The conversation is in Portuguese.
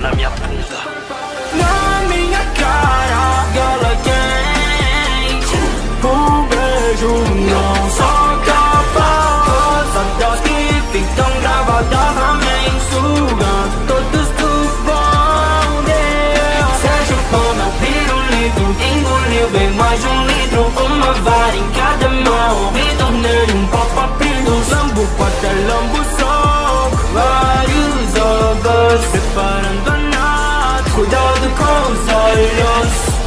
na minha bunda. Na minha cara, gala quente. Um beijo não só capa, das que ficam gravadas na mensura. Todos do bom Deus. Seja o pão, meu pirulito, engoliu bem mais de um litro. Uma vara em cada mão, me tornei um pop-apito. Lambo, quatro, lambo, soco, vários ovos separando. cosa,